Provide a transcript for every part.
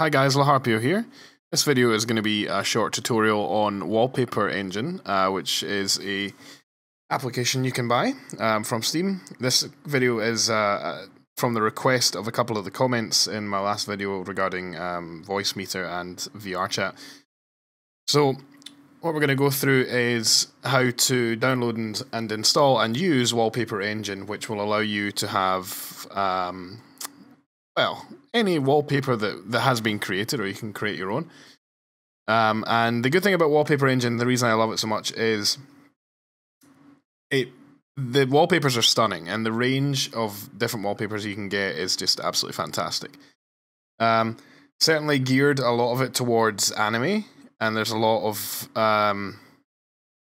Hi guys, Loharpeo here. This video is going to be a short tutorial on Wallpaper Engine, uh, which is a application you can buy um, from Steam. This video is uh, uh from the request of a couple of the comments in my last video regarding um, Voicemeeter and VRChat. So what we're going to go through is how to download and, and install and use Wallpaper Engine, which will allow you to have um, well, any wallpaper that, that has been created, or you can create your own. Um, and the good thing about Wallpaper Engine, the reason I love it so much is it the wallpapers are stunning, and the range of different wallpapers you can get is just absolutely fantastic. Um, certainly geared a lot of it towards anime, and there's a lot of um,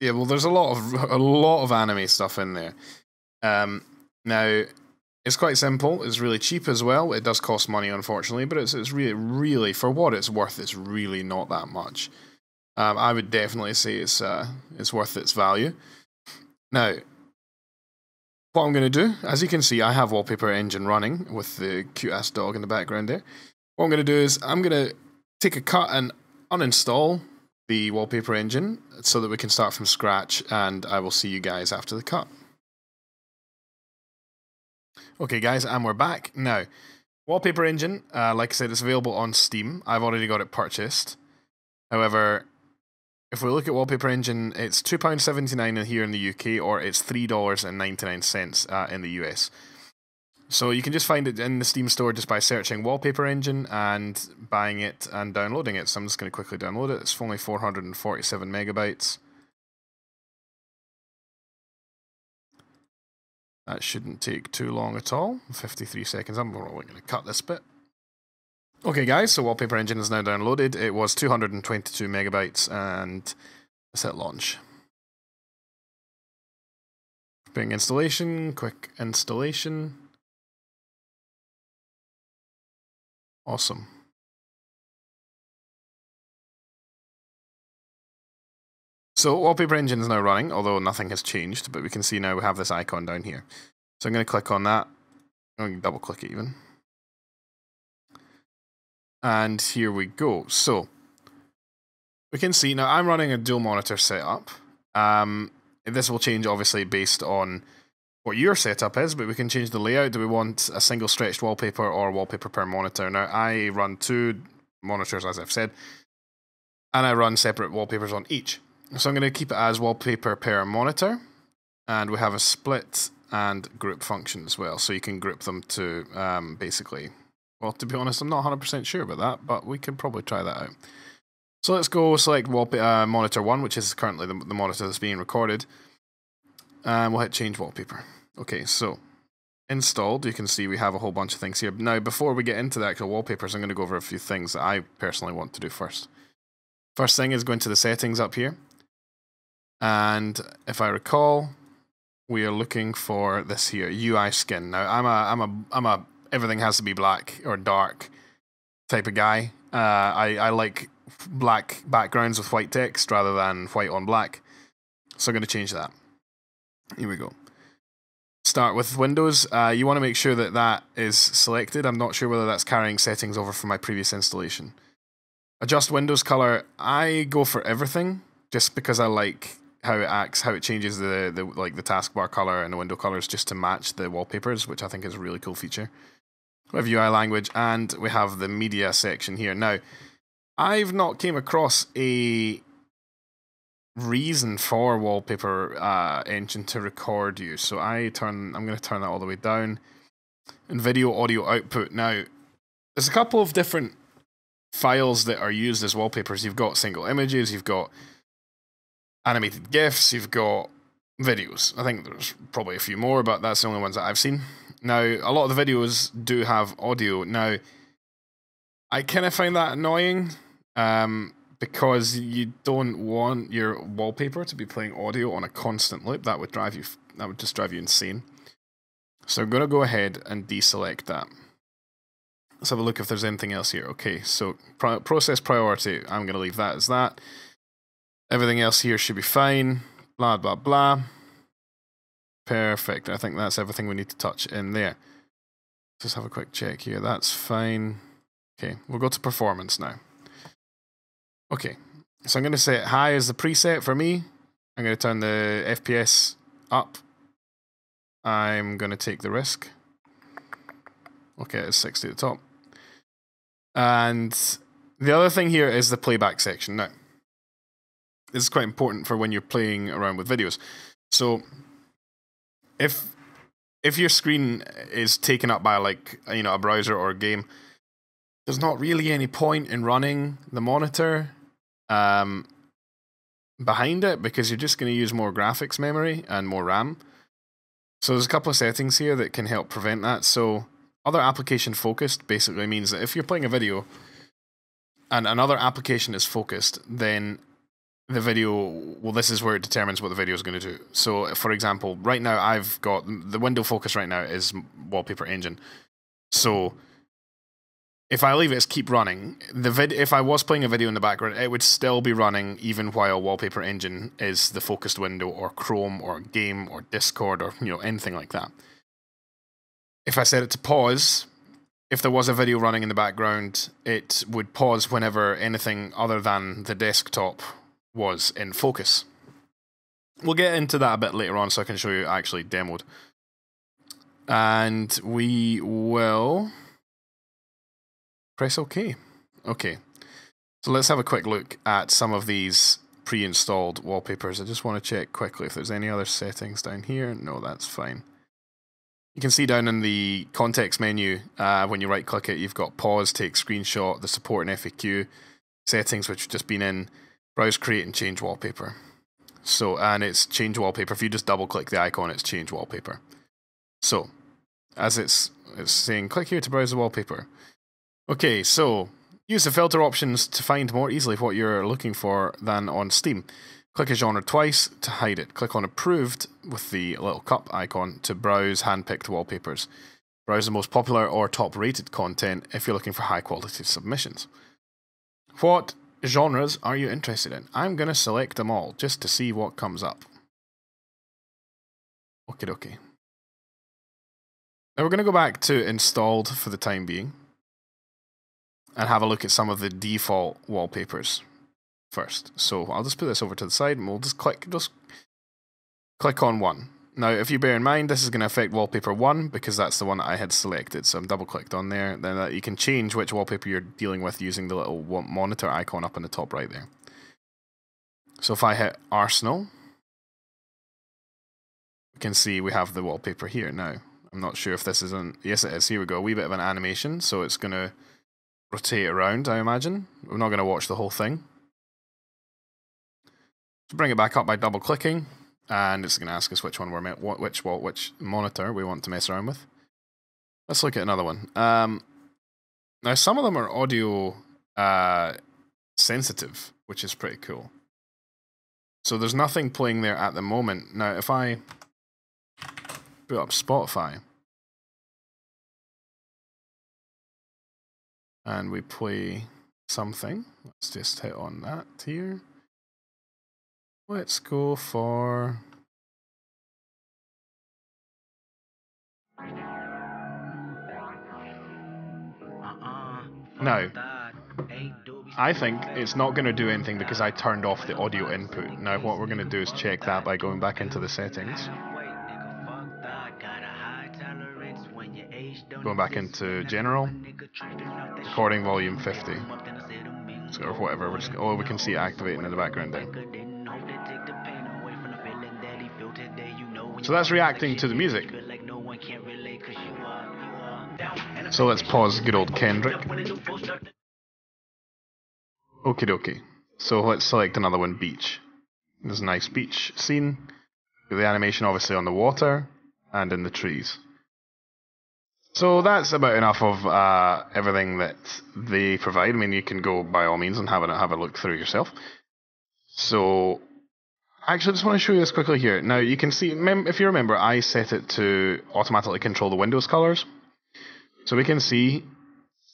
yeah, well, there's a lot of a lot of anime stuff in there. Um, now it's quite simple. It's really cheap as well. It does cost money, unfortunately, but it's it's really really for what it's worth. It's really not that much. Um, I would definitely say it's uh, it's worth its value. Now, what I'm going to do, as you can see, I have Wallpaper Engine running with the cute ass dog in the background there. What I'm going to do is I'm going to take a cut and uninstall the Wallpaper Engine so that we can start from scratch, and I will see you guys after the cut. Okay, guys, and we're back. Now, Wallpaper Engine, uh, like I said, it's available on Steam. I've already got it purchased. However, if we look at Wallpaper Engine, it's £2.79 here in the UK, or it's $3.99 uh, in the US. So you can just find it in the Steam store just by searching Wallpaper Engine and buying it and downloading it. So I'm just going to quickly download it. It's only 447 megabytes. That shouldn't take too long at all. 53 seconds. I'm probably going to cut this bit. Okay, guys, so Wallpaper Engine is now downloaded. It was 222 megabytes and let's hit launch. Bing installation, quick installation. Awesome. So Wallpaper Engine is now running, although nothing has changed, but we can see now we have this icon down here. So I'm going to click on that. I'm going to double click it even. And here we go. So we can see now I'm running a dual monitor setup. Um, this will change obviously based on what your setup is, but we can change the layout. Do we want a single stretched wallpaper or wallpaper per monitor? Now I run two monitors, as I've said, and I run separate wallpapers on each. So I'm going to keep it as wallpaper per monitor. And we have a split and group function as well. So you can group them to um, basically, well, to be honest, I'm not 100% sure about that, but we can probably try that out. So let's go select wallpaper, uh, monitor 1, which is currently the, the monitor that's being recorded. And we'll hit change wallpaper. Okay, so installed, you can see we have a whole bunch of things here. Now, before we get into the actual wallpapers, I'm going to go over a few things that I personally want to do first. First thing is go into the settings up here. And if I recall, we are looking for this here UI skin. Now I'm a I'm a I'm a everything has to be black or dark type of guy. Uh, I I like black backgrounds with white text rather than white on black. So I'm going to change that. Here we go. Start with Windows. Uh, you want to make sure that that is selected. I'm not sure whether that's carrying settings over from my previous installation. Adjust Windows color. I go for everything just because I like how it acts, how it changes the, the like the taskbar color and the window colors just to match the wallpapers, which I think is a really cool feature. We have UI language and we have the media section here. Now, I've not came across a reason for wallpaper uh, engine to record you, so I turn. I'm going to turn that all the way down. And video audio output. Now, there's a couple of different files that are used as wallpapers. You've got single images. You've got animated GIFs, you've got videos. I think there's probably a few more, but that's the only ones that I've seen. Now, a lot of the videos do have audio. Now, I kind of find that annoying um, because you don't want your wallpaper to be playing audio on a constant loop. That would drive you. That would just drive you insane. So I'm going to go ahead and deselect that. Let's have a look if there's anything else here. Okay, so process priority. I'm going to leave that as that. Everything else here should be fine. Blah, blah, blah. Perfect. I think that's everything we need to touch in there. Just have a quick check here. That's fine. Okay, we'll go to performance now. Okay, so I'm going to set high as the preset for me. I'm going to turn the FPS up. I'm going to take the risk. Okay, it's 60 at the top. And the other thing here is the playback section. Now, this is quite important for when you're playing around with videos. So, if if your screen is taken up by like you know a browser or a game, there's not really any point in running the monitor um, behind it because you're just going to use more graphics memory and more RAM. So there's a couple of settings here that can help prevent that. So other application focused basically means that if you're playing a video and another application is focused, then the video, well, this is where it determines what the video is going to do. So, for example, right now I've got the window focus right now is Wallpaper Engine. So, if I leave it keep running, the vid if I was playing a video in the background, it would still be running even while Wallpaper Engine is the focused window, or Chrome, or Game, or Discord, or you know anything like that if I set it to pause, if there was a video running in the background, it would pause whenever anything other than the desktop was in focus. We'll get into that a bit later on so I can show you actually demoed. And we will press OK. Okay. So let's have a quick look at some of these pre-installed wallpapers. I just want to check quickly if there's any other settings down here. No, that's fine. You can see down in the context menu, uh, when you right click it, you've got pause, take screenshot, the support and FAQ, settings which have just been in, browse, create, and change wallpaper. So, and it's change wallpaper. If you just double click the icon, it's change wallpaper. So, as it's, it's saying, click here to browse the wallpaper. Okay, so use the filter options to find more easily what you're looking for than on Steam. Click a genre twice to hide it. Click on Approved with the little cup icon to browse hand-picked wallpapers. Browse the most popular or top-rated content if you're looking for high-quality submissions. What genres are you interested in? I'm going to select them all just to see what comes up. Okay, okay. Now we're going to go back to installed for the time being and have a look at some of the default wallpapers first. So I'll just put this over to the side and we'll just click, just click on one. Now, if you bear in mind, this is going to affect wallpaper 1 because that's the one that I had selected. So I'm double clicked on there. Then uh, you can change which wallpaper you're dealing with using the little monitor icon up in the top right there. So if I hit Arsenal, you can see we have the wallpaper here now. I'm not sure if this is an... Yes, it is. Here we go. A wee bit of an animation. So it's going to rotate around, I imagine. We're not going to watch the whole thing. Bring it back up by double clicking, and it's going to ask us which one we're which which monitor we want to mess around with. Let's look at another one. Um, now some of them are audio uh, sensitive, which is pretty cool. So there's nothing playing there at the moment. Now if I put up Spotify and we play something, let's just hit on that here. Let's go for... Uh-uh. Now, I think it's not going to do anything because I turned off the audio input. Now what we're going to do is check that by going back into the settings. Going back into general, recording volume 50, so, or whatever, we're just, oh we can see it activating in the background there. So that's reacting to the music. So let's pause good old Kendrick. Okie dokie. So let's select another one, beach. There's a nice beach scene. With the animation obviously on the water and in the trees. So that's about enough of uh, everything that they provide. I mean, you can go by all means and have a have a look through yourself. So Actually, I just want to show you this quickly here. Now, you can see, if you remember, I set it to automatically control the Windows colors. So we can see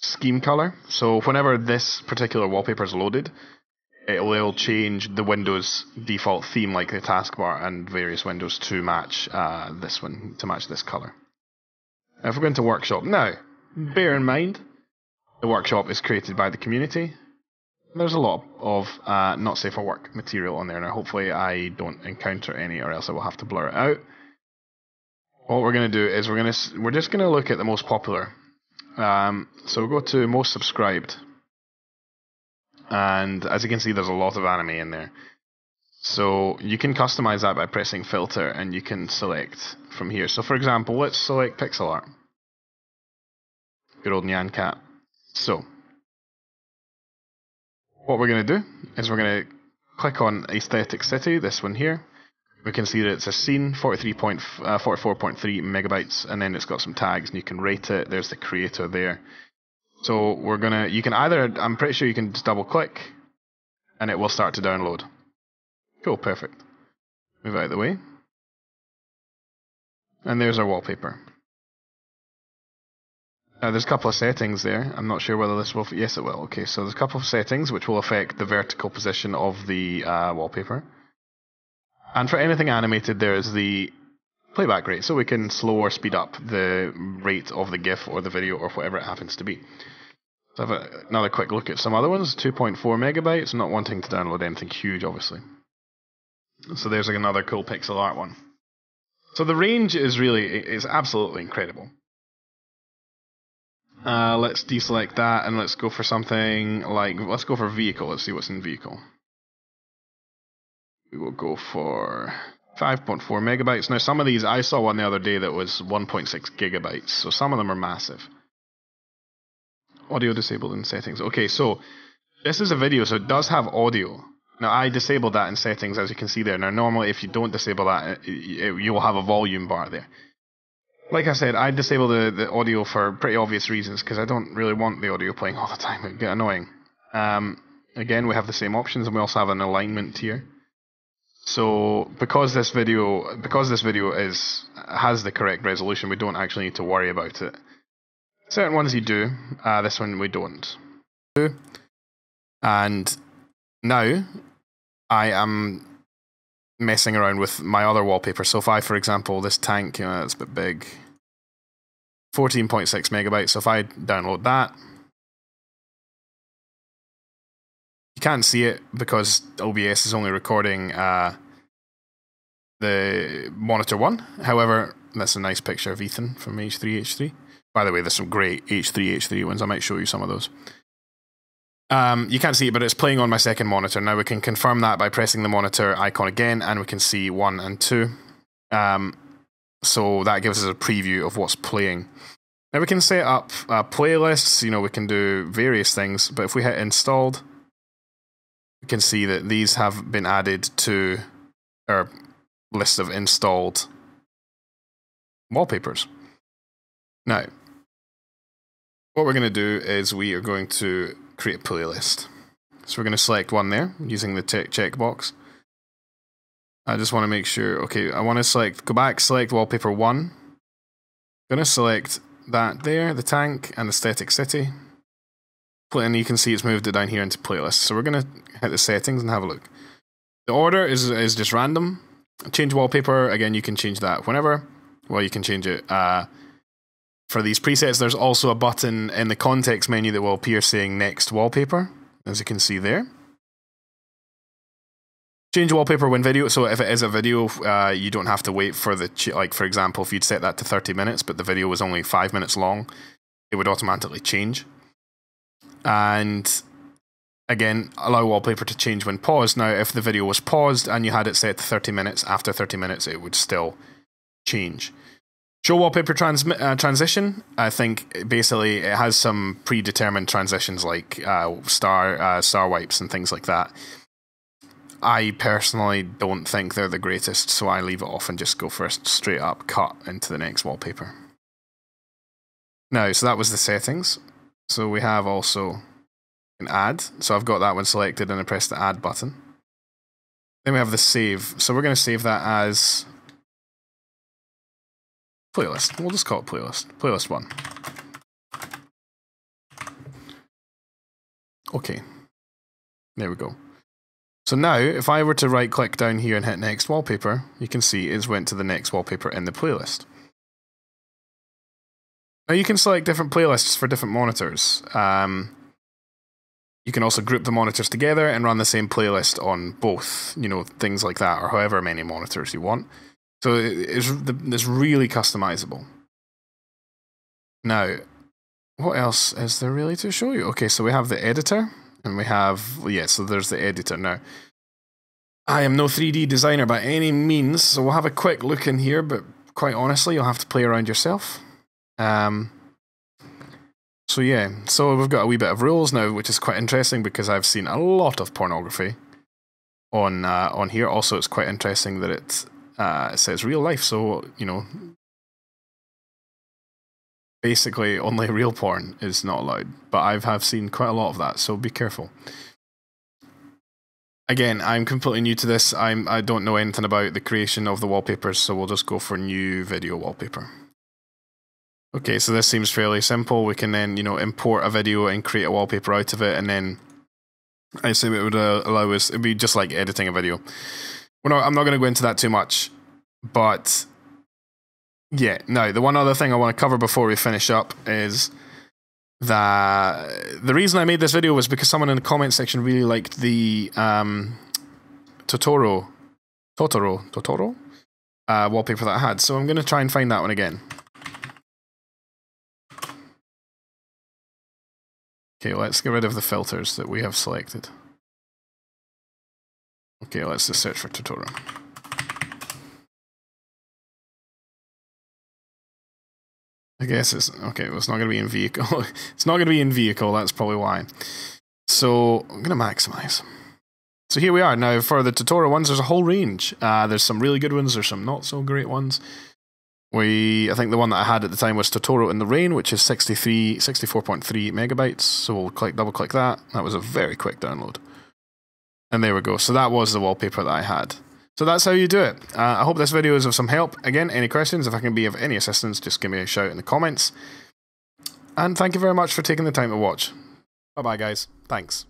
scheme color. So whenever this particular wallpaper is loaded, it will change the Windows default theme, like the taskbar and various windows, to match uh, this one, to match this color. If we're going to Workshop now, bear in mind, The workshop is created by the community. There's a lot of uh, not safe for work material on there. Now, hopefully, I don't encounter any, or else I will have to blur it out. What we're going to do is we're going to we're just going to look at the most popular. Um, so we'll go to most subscribed, and as you can see, there's a lot of anime in there. So you can customize that by pressing filter, and you can select from here. So for example, let's select pixel art. Good old Nyan Cat. So what we're going to do is we're going to click on Aesthetic City, this one here. We can see that it's a scene, 43.44.3 uh, megabytes, and then it's got some tags, and you can rate it. There's the creator there. So we're gonna, you can either, I'm pretty sure you can just double click, and it will start to download. Cool, perfect. Move out of the way. And there's our wallpaper. Uh, there's a couple of settings there. I'm not sure whether this will. Yes, it will. Okay, so there's a couple of settings which will affect the vertical position of the uh, wallpaper. And for anything animated, there's the playback rate, so we can slow or speed up the rate of the GIF or the video or whatever it happens to be. So have a, another quick look at some other ones. 2.4 megabytes. Not wanting to download anything huge, obviously. So there's another cool pixel art one. So the range is really is absolutely incredible. Uh, let's deselect that and let's go for something like, let's go for vehicle. Let's see what's in vehicle. We will go for 5.4 megabytes. Now, some of these, I saw one the other day that was 1.6 gigabytes, so some of them are massive. Audio disabled in settings. Okay, so this is a video, so it does have audio. Now, I disabled that in settings, as you can see there. Now, normally, if you don't disable that, you will have a volume bar there like I said, I disable the, the audio for pretty obvious reasons because I don't really want the audio playing all the time. It would get annoying. Um, again, we have the same options, and we also have an alignment tier. So because this video because this video is has the correct resolution, we don't actually need to worry about it. Certain ones you do. Uh, this one we don't. And now I am messing around with my other wallpaper. So if I, for example, this tank, you know, it's a bit big. 14.6 megabytes. So if I download that, you can't see it because OBS is only recording uh, the monitor one. However, that's a nice picture of Ethan from H3H3. By the way, there's some great H3H3 ones. I might show you some of those. Um, you can't see it, but it's playing on my second monitor. Now we can confirm that by pressing the monitor icon again, and we can see one and two. Um, so that gives us a preview of what's playing. Now we can set up uh, playlists, you know, we can do various things, but if we hit installed, we can see that these have been added to our list of installed wallpapers. Now, what we're going to do is we are going to create a playlist. So we're going to select one there using the check checkbox. I just want to make sure, okay, I want to select, go back, select wallpaper one. I'm going to select that there, the tank and the static city. And you can see it's moved it down here into playlist. So we're going to hit the settings and have a look. The order is, is just random. Change wallpaper, again, you can change that whenever. Well, you can change it uh, for these presets. There's also a button in the context menu that will appear saying next wallpaper, as you can see there. Change wallpaper when video. So if it is a video, uh, you don't have to wait for the like. For example, if you'd set that to thirty minutes, but the video was only five minutes long, it would automatically change. And again, allow wallpaper to change when paused. Now, if the video was paused and you had it set to thirty minutes, after thirty minutes, it would still change. Show wallpaper trans uh, transition. I think basically it has some predetermined transitions like uh, star uh, star wipes and things like that I personally don't think they're the greatest, so I leave it off and just go for a straight up cut into the next wallpaper. Now, so that was the settings. So we have also an add. So I've got that one selected and I press the add button. Then we have the save. So we're going to save that as playlist. We'll just call it playlist. Playlist one. Okay. There we go. So now, if I were to right click down here and hit next wallpaper, you can see it's went to the next wallpaper in the playlist. Now you can select different playlists for different monitors. Um, you can also group the monitors together and run the same playlist on both, you know, things like that, or however many monitors you want. So it's, it's really customizable. Now, what else is there really to show you? Okay, so we have the editor, and we have, yeah, so there's the editor. Now, I am no 3D designer by any means, so we'll have a quick look in here, but quite honestly, you'll have to play around yourself. Um, so yeah, so we've got a wee bit of rules now, which is quite interesting because I've seen a lot of pornography on uh, on here. Also, it's quite interesting that it uh, it says real life, so you know, basically only real porn is not allowed. But I have seen quite a lot of that, so be careful. Again, I'm completely new to this. I'm I don't know anything about the creation of the wallpapers, so we'll just go for new video wallpaper. Okay, so this seems fairly simple. We can then, you know, import a video and create a wallpaper out of it, and then I assume it would uh, allow us. It'd be just like editing a video. Well, no, I'm not going to go into that too much, but yeah. no, the one other thing I want to cover before we finish up is that the reason I made this video was because someone in the comment section really liked the um, Totoro, Totoro, Totoro uh, wallpaper that I had. So I'm going to try and find that one again. Okay, let's get rid of the filters that we have selected. Okay, let's just search for Totoro. I guess it's okay. Well, it's not going to be in vehicle. it's not going to be in vehicle. That's probably why. So I'm going to maximize. So here we are now for the Totoro ones. There's a whole range. Uh, there's some really good ones. There's some not so great ones. We, I think the one that I had at the time was Totoro in the Rain, which is 63, 64.3 megabytes. So we'll click, double click that. That was a very quick download. And there we go. So that was the wallpaper that I had. So that's how you do it. Uh, I hope this video is of some help. Again, any questions, if I can be of any assistance, just give me a shout in the comments. And thank you very much for taking the time to watch. Bye bye, guys. Thanks.